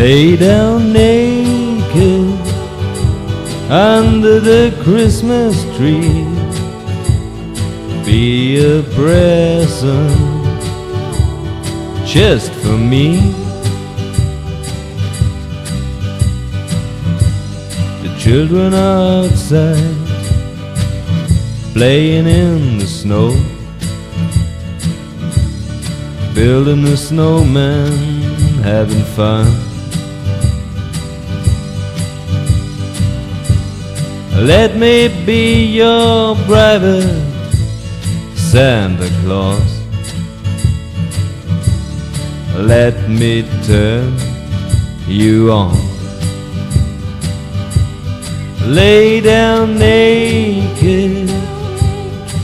Lay down naked under the Christmas tree. Be a present just for me. The children outside playing in the snow, building a snowman, having fun. Let me be your private Santa Claus. Let me turn you on. Lay down naked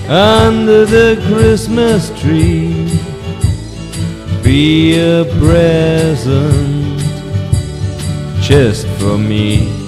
under the Christmas tree. Be a present just for me.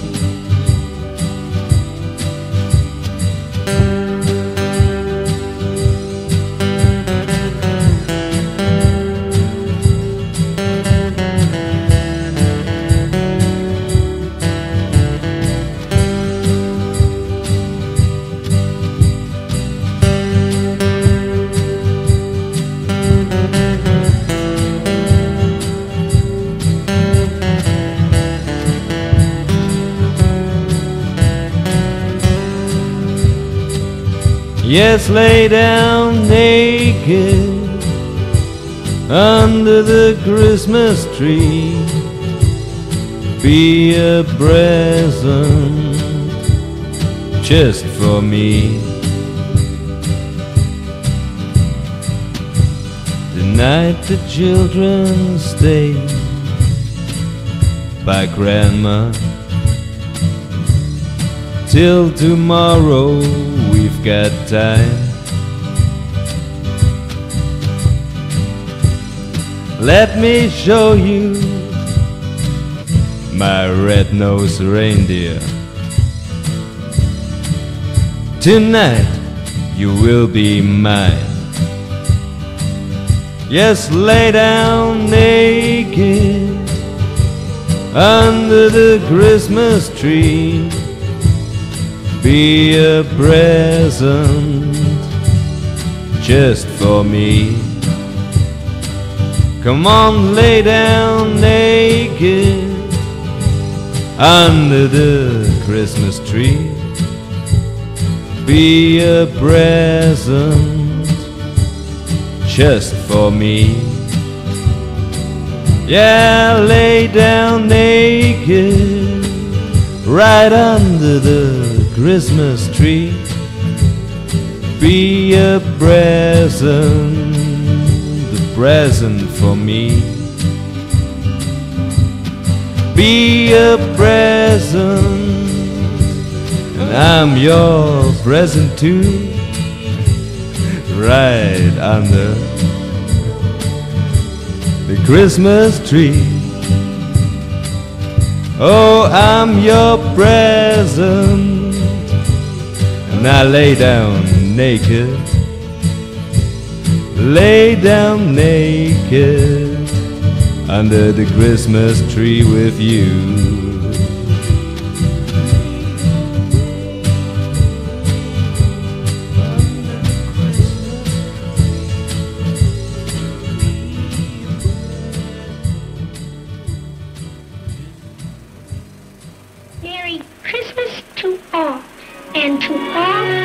Yes, lay down naked under the Christmas tree. Be a present just for me. Tonight the children stay by grandma till tomorrow got time. Let me show you my red-nosed reindeer. Tonight you will be mine. Yes, lay down naked under the Christmas tree be a present just for me. Come on, lay down naked under the Christmas tree. Be a present just for me. Yeah, lay down naked right under the Christmas tree. Be a present, the present for me. Be a present, and I'm your present too. Right under the Christmas tree. Oh, I'm your present, and I lay down naked, lay down naked under the Christmas tree with you. and to all